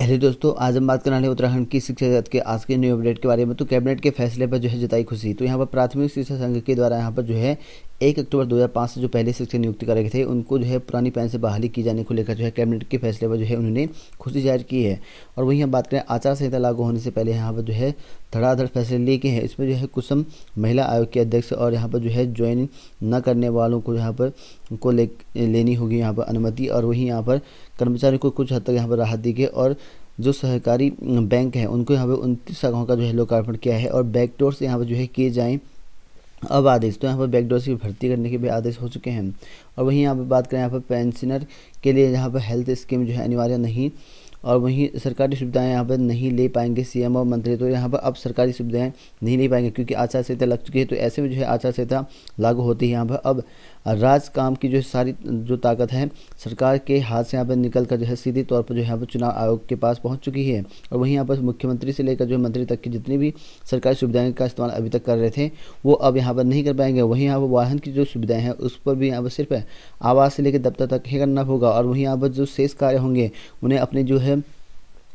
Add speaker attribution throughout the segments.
Speaker 1: Hello दोस्तों, आज हम बात करने उत्तराखंड की शिक्षा जगत के आज के न्यू अपडेट के बारे में। तो कैबिनेट के फैसले पर जो है जताई खुशी। तो यहाँ पर प्राथमिक शिक्षा संघ के द्वारा यहाँ पर जो है एक अक्टूबर 2005 से जो पहले शिक्षक नियुक्ति कर रहे थे, उनको जो है पुरानी पैन से बहाली की जाने को लेकर जो है कैबिनेट के फैसले पर जो है उन्होंने खुशी ज़ाहिर की है। और वहीं हम बात करें आचार संहिता लागू होने से पहले यहाँ पर जो है धड़ाधड़ फैसले लिए गए हैं। इसमें जो है कुसुम महिला आयोग के अध्यक्ष और यहाँ पर जो है ज्वाइन न करने वालों को यहाँ पर को ले, लेनी होगी यहाँ पर अनुमति। और वहीं यहाँ पर कर्मचारियों को कुछ हद तक यहाँ पर राहत दी गई और जो सहकारी बैंक हैं, उनको यहाँ पर उनतीस शाखाओं का जो है लोकार्पण किया है और बैकडोर से यहाँ पर जो है किए जाएँ अब आदेश तो यहाँ पर बैकडोर की भर्ती करने के भी आदेश हो चुके हैं। और वहीं यहाँ पर बात करें, यहाँ पर पेंशनर के लिए यहाँ पर हेल्थ स्कीम जो है अनिवार्य नहीं, और वहीं सरकारी सुविधाएँ यहाँ पर नहीं ले पाएँगे सीएम और मंत्री तो यहाँ पर अब सरकारी सुविधाएँ नहीं ले पाएँगे, क्योंकि आचार संहिता लग चुकी है तो ऐसे में जो है आचार संहिता लागू होती है यहाँ पर। अब राज काम की जो सारी, जो ताकत है, सरकार के हाथ से यहाँ पर निकल कर जो है सीधे तौर पर जो है यहाँ पर चुनाव आयोग के पास पहुँच चुकी है। और वहीं यहाँ पर मुख्यमंत्री से लेकर जो मंत्री तक की जितनी भी सरकारी सुविधाएँ का इस्तेमाल अभी तक कर रहे थे, वो अब यहाँ पर नहीं कर पाएँगे। वहीं यहाँ पर वाहन की जो सुविधाएँ हैं, उस पर भी यहाँ पर सिर्फ़ आवास से लेकर दफ्तर तक ही करना होगा। और वहीं यहाँ पर जो शेष कार्य होंगे, उन्हें अपने जो है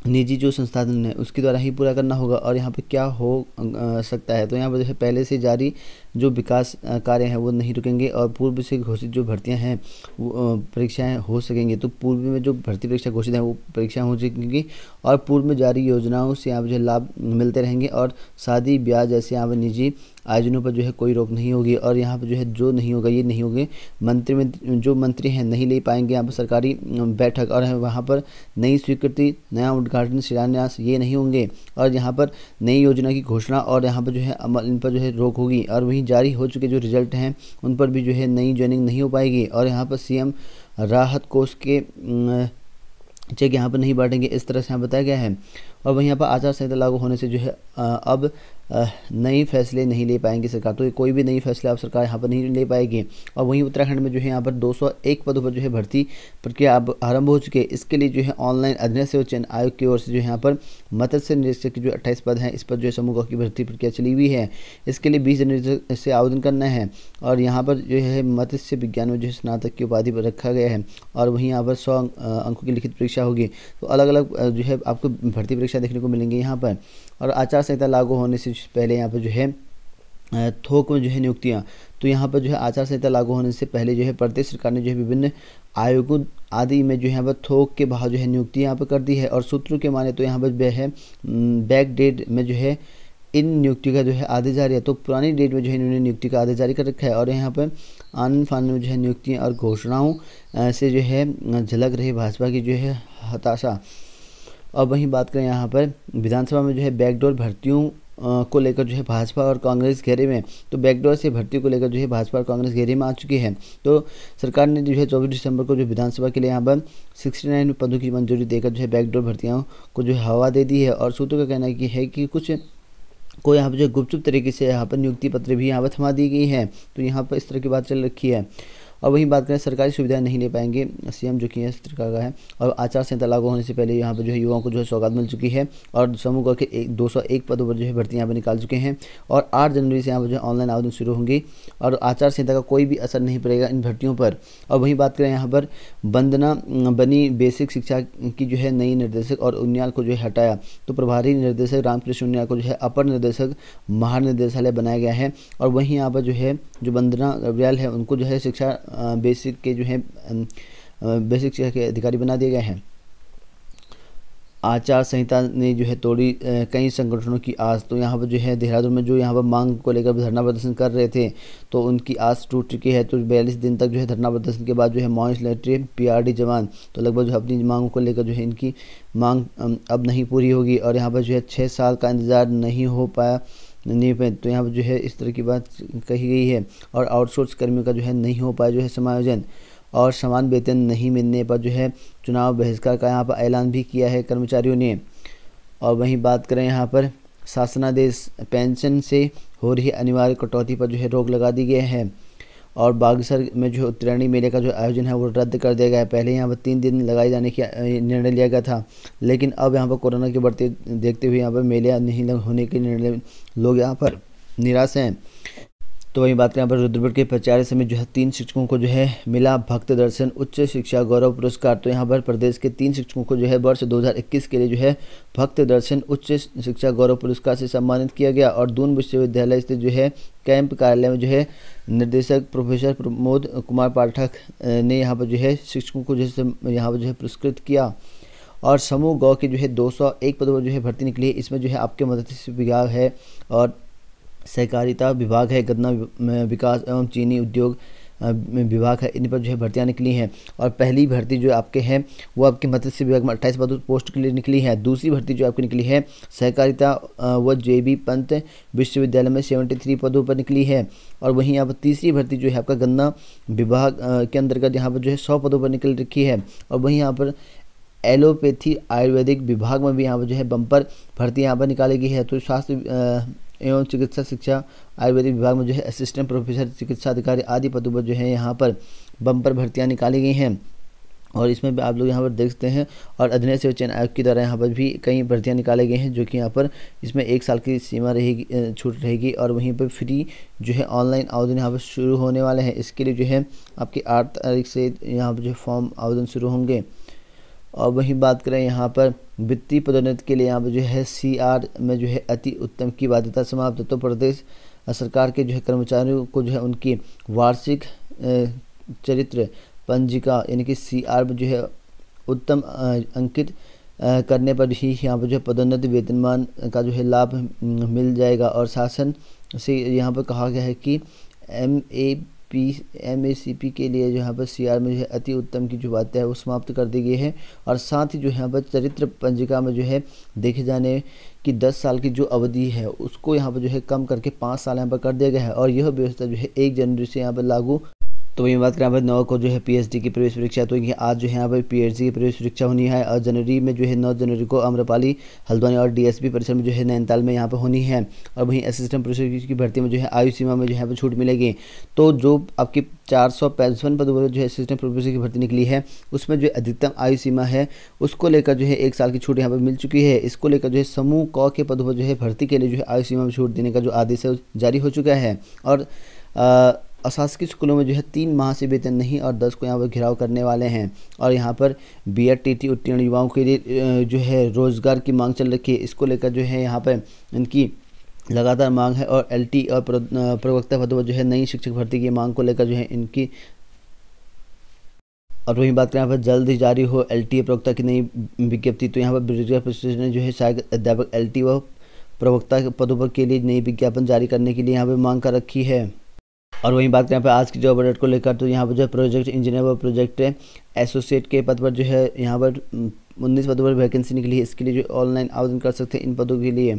Speaker 1: निजी जो संसाधन है उसके द्वारा ही पूरा करना होगा और यहाँ पे क्या हो आ, सकता है? तो यहाँ पर जो है पहले से जारी जो विकास कार्य हैं वो नहीं रुकेंगे और पूर्व से घोषित जो भर्तियाँ हैं वो परीक्षाएँ हो सकेंगी। तो पूर्व में जो भर्ती परीक्षा घोषित है वो परीक्षाएँ हो सकेंगी और पूर्व में जारी योजनाओं से यहाँ जो लाभ मिलते रहेंगे और शादी ब्याह जैसे यहाँ पर निजी आयोजनों पर जो है कोई रोक नहीं होगी और यहाँ पर जो है जो नहीं होगा, ये नहीं होगी। मंत्री में जो मंत्री हैं, नहीं ले पाएँगे यहाँ पर सरकारी बैठक और वहाँ पर नई स्वीकृति, नया उद्घाटन, शिलान्यास, ये नहीं होंगे। और यहाँ पर नई योजना की घोषणा और यहाँ पर जो है अमल, इन पर जो है रोक होगी और वहीं जारी हो चुके जो रिज़ल्ट हैं, उन पर भी जो है नई ज्वाइनिंग नहीं हो पाएगी और यहाँ पर सीएम राहत कोष के चेक यहाँ पर नहीं बांटेंगे, इस तरह से यहाँ बताया गया है। और वहीं यहाँ पर आचार संहिता लागू होने से जो है अब नए फैसले नहीं ले पाएँगे सरकार। तो कोई भी नई फैसले आप सरकार यहाँ पर नहीं ले पाएगी। और वहीं उत्तराखंड में जो है यहाँ पर 201 पदों पर जो है भर्ती प्रक्रिया अब आरंभ हो चुकी है। इसके लिए जो है ऑनलाइन अध्ययन सेवा चयन आयोग की ओर से जो है यहाँ पर मत्स्य निरीक्षक के जो अट्ठाईस पद हैं, इस पर जो है समूह की भर्ती प्रक्रिया चली हुई है। इसके लिए बीस जनवरी से आवेदन करना है और यहाँ पर जो है मत्स्य विज्ञान में जो है स्नातक की उपाधि पर रखा गया है और वहीं यहाँ पर सौ अंकों की लिखित परीक्षा होगी। तो अलग अलग जो है आपको भर्ती परीक्षा देखने को मिलेंगी यहाँ पर। और आचार संहिता लागू होने से पहले यहाँ पर जो है थोक में जो है नियुक्तियाँ तो यहाँ पर जो है आचार संहिता लागू होने से पहले जो है प्रदेश सरकार ने जो है विभिन्न आयोगों आदि में जो है यहाँ पर थोक के भाव जो है नियुक्ति यहाँ पर कर दी है और सूत्रों के माने तो यहाँ पर जो है बैक डेट में जो है इन नियुक्ति का जो है आदेश जारी है तो पुरानी डेट में जो है इन्होंने नियुक्ति का आदेश जारी कर रखा है और यहाँ पर आनंद फान में जो है नियुक्तियाँ और घोषणाओं से जो है झलक रही भाजपा की जो है हताशा और वहीं बात करें यहाँ पर विधानसभा में जो है बैकडोर भर्तियों को लेकर जो है भाजपा और कांग्रेस घेरे में तो बैकडोर से भर्ती को लेकर जो है भाजपा और कांग्रेस घेरे में आ चुकी है। तो सरकार ने जो है चौबीस दिसंबर को जो विधानसभा के लिए यहाँ पर सिक्सटी नाइन पदों की मंजूरी देकर जो है बैकडोर भर्तियों को जो है हवा दे दी है। और सूत्रों का कहना यह है कि कुछ को यहाँ पर जो गुपचुप तरीके से यहाँ पर नियुक्ति पत्र भी यहाँ पर थमा दी गई है। तो यहाँ पर इस तरह की बात चल रखी है। और वहीं बात करें, सरकारी सुविधाएँ नहीं ले पाएँगे सीएम जो कि इस तरह का है। और आचार संहिता लागू होने से पहले यहाँ पर जो है युवाओं को जो है सौगात मिल चुकी है और समूह के एक, दो सौ एक पदों पर जो है भर्ती यहाँ पर निकाल चुके हैं। और आठ जनवरी से यहाँ पर जो है ऑनलाइन आवेदन शुरू होंगे और आचार संहिता का कोई भी असर नहीं पड़ेगा इन भर्तियों पर। और वहीं बात करें यहाँ पर वंदना बनी बेसिक शिक्षा की जो है नई निर्देशक और उन्याल को जो है हटाया। तो प्रभारी निर्देशक रामकृष्ण उन्याल को जो है अपर निर्देशक महानिर्देशालय बनाया गया है। और वहीं यहाँ पर जो है, जो वंदना अग्रवाल है, उनको जो है शिक्षा बेसिक के जो है बेसिक शिक्षा के अधिकारी बना दिए गए हैं। आचार संहिता ने जो है तोड़ी कई संगठनों की आस। तो यहाँ पर जो है देहरादून में जो यहाँ पर मांग को लेकर धरना प्रदर्शन कर रहे थे तो उनकी आस टूट चुकी है। तो बयालीस दिन तक जो है धरना प्रदर्शन के बाद जो है माओइस्ट लेटरी, पीआरडी जवान तो लगभग जो है अपनी मांगों को लेकर जो है इनकी मांग अब नहीं पूरी होगी। और यहाँ पर जो है छः साल का इंतज़ार नहीं हो पाया। नहीं पे तो यहाँ पर जो है इस तरह की बात कही गई है और आउटसोर्स कर्मियों का जो है नहीं हो पाया जो है समायोजन और समान वेतन नहीं मिलने पर जो है चुनाव बहिष्कार का यहाँ पर ऐलान भी किया है कर्मचारियों ने। और वहीं बात करें यहाँ पर शासनादेश, पेंशन से हो रही अनिवार्य कटौती पर जो है रोक लगा दी गई है। और बागसर में जो त्रिवेणी मेले का जो आयोजन है वो रद्द कर दिया गया है। पहले यहाँ पर तीन दिन लगाए जाने की निर्णय लिया गया था, लेकिन अब यहाँ पर कोरोना के बढ़ते देखते हुए यहाँ पर मेले नहीं होने के निर्णय, लोग यहाँ पर निराश हैं। तो वहीं बात करें यहाँ पर रुद्रपुर के प्राचार्य समेत जो है तीन शिक्षकों को जो है मिला भक्त दर्शन उच्च शिक्षा गौरव पुरस्कार तो यहाँ पर प्रदेश के तीन शिक्षकों को जो है वर्ष 2021 के लिए जो है भक्त दर्शन उच्च शिक्षा गौरव पुरस्कार से सम्मानित किया गया और दून विश्वविद्यालय स्थित जो है कैंप कार्यालय में जो है निर्देशक प्रोफेसर प्रमोद कुमार पाठक ने यहाँ पर जो है शिक्षकों को जो है यहाँ पर जो है पुरस्कृत किया और समूह गौ के जो है 201 पदों पर जो है भर्ती निकली है इसमें जो है आपके मदद से विभाग है और सहकारिता विभाग है, गन्ना विकास एवं चीनी उद्योग विभाग है, इन पर जो है भर्तियाँ निकली हैं। और पहली भर्ती जो आपके हैं, वो आपके मत्स्य विभाग में अट्ठाईस पदों पोस्ट के लिए निकली है। दूसरी भर्ती जो आपकी निकली है, सहकारिता व जे बी पंत विश्वविद्यालय में सेवेंटी थ्री पदों पर निकली है। और वहीं यहाँ पर तीसरी भर्ती जो है आपका गन्ना विभाग के अंतर्गत यहाँ पर जो है सौ पदों पर निकल रखी है। और वहीं यहाँ पर एलोपैथी आयुर्वेदिक विभाग में भी यहाँ पर जो है बम्पर भर्ती यहाँ पर निकाली गई है। तो स्वास्थ्य एवं चिकित्सा शिक्षा आयुर्वेदिक विभाग में जो है असिस्टेंट प्रोफेसर चिकित्सा अधिकारी आदि पदों पर जो है यहाँ पर बम्पर भर्तियाँ निकाली गई हैं। और इसमें भी आप लोग यहाँ पर देख सकते हैं और अधीन सेवा चयन आयोग के द्वारा यहाँ पर भी कई भर्तियाँ निकाले गए हैं जो कि यहाँ पर इसमें एक साल की सीमा रहेगी छूट रहेगी और वहीं पर फ्री जो है ऑनलाइन आवेदन यहाँ पर शुरू होने वाले हैं। इसके लिए जो है आपकी आठ तारीख से यहाँ पर जो फॉर्म आवेदन शुरू होंगे। और वहीं बात करें यहाँ पर वित्तीय पदोन्नति के लिए यहाँ पर जो है सी आर में जो है अति उत्तम की बाध्यता समाप्त। तो प्रदेश सरकार के जो है कर्मचारियों को जो है उनकी वार्षिक चरित्र पंजिका यानी कि सी आर में जो है उत्तम अंकित करने पर ही यहाँ पर जो है पदोन्नति वेतनमान का जो है लाभ मिल जाएगा। और शासन से यहाँ पर कहा गया है कि M A P M A C P के लिए जो यहाँ पर सी आर में जो है अति उत्तम की जो बातें हैं वो समाप्त कर दी गई है। और साथ ही जो यहाँ पर चरित्र पंजिका में जो है देखे जाने की दस साल की जो अवधि है, उसको यहाँ पर जो है कम करके पाँच साल यहाँ पर कर दिया गया है। और यह व्यवस्था जो है एक जनवरी से यहाँ पर लागू तो वही बात करें पर नौ को जो है पीएचडी की प्रवेश परीक्षा तो ये आज जो है यहाँ पर पीएचडी की प्रवेश परीक्षा होनी है और जनवरी में जो है नौ जनवरी को अम्रपाली हल्द्वानी और डीएसपी परिसर में जो है नैनीताल में यहाँ पर होनी है और वहीं असिस्टेंट प्रोफेसर की भर्ती में जो है आयु सीमा में जो है छूट मिलेगी तो जो आपकी चार सौ पचपन पदों पर जो है असिस्टेंट प्रोफेसर की भर्ती निकली है उसमें जो अधिकतम आयु सीमा है उसको लेकर जो है एक साल की छूट यहाँ पर मिल चुकी है इसको लेकर जो है समूह क के पदों पर जो है भर्ती के लिए जो है आयु सीमा में छूट देने का जो आदेश है जारी हो चुका है और अशासकीय स्कूलों में जो है तीन माह से वेतन नहीं और दस को यहाँ पर घिराव करने वाले हैं। और यहाँ पर बी एड टी उत्तीर्ण युवाओं के लिए जो है रोज़गार की मांग चल रखी है। इसको लेकर जो है यहाँ पर इनकी लगातार मांग है और एल टी और प्रवक्ता पदों पर जो है नई शिक्षक भर्ती की मांग को लेकर जो है इनकी और वहीं बात करें यहाँ पर जल्द ही जारी हो एल टी प्रवक्ता की नई विज्ञप्ति तो यहाँ पर बेरोजगार परिषद ने जो है सहायक अध्यापक एल टी व प्रवक्ता पदों पर के लिए नई विज्ञापन जारी करने के लिए यहाँ पर मांग कर रखी है। और वहीं बात करें यहाँ पर आज की जॉब अपडेट को लेकर तो यहाँ पर जो है प्रोजेक्ट इंजीनियर व प्रोजेक्ट एसोसिएट के पद पर जो है यहाँ पर उन्नीस पदों पर वैकेंसी निकली है। इसके लिए जो ऑनलाइन आवेदन कर सकते हैं इन पदों के लिए।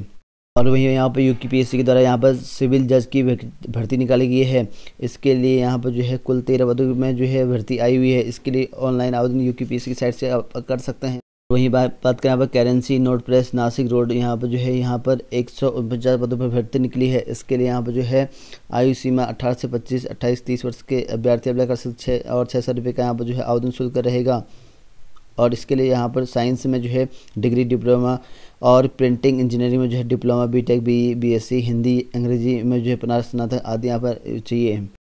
Speaker 1: और वहीं यहाँ पर यू के द्वारा यहाँ पर सिविल जज की भर्ती निकाली गई है। इसके लिए यहाँ पर जो है कुल तेरह पदों में जो है भर्ती आई हुई है। इसके लिए ऑनलाइन आवेदन यू की साइट से कर सकते हैं। वहीं बात करें यहाँ पर currency note press Nashik road यहाँ पर जो है, यहाँ पर एक सौ उनपचास पदों पर भर्ती निकली है। इसके लिए यहाँ पर जो है, आयु सीमा अठारह से पच्चीस, अट्ठाईस, तीस वर्ष के अभ्यर्थी अप्लाई कर सकते छः और छः सौ रुपये का यहाँ पर जो है आवेदन शुल्क रहेगा। और इसके लिए यहाँ पर साइंस में जो है, डिग्री, डिप्लोमा और प्रिंटिंग इंजीनियरिंग में जो है, diploma B tech B Hindi, अंग्रेज़ी में जो है स्नातक आदि यहाँ पर चाहिए।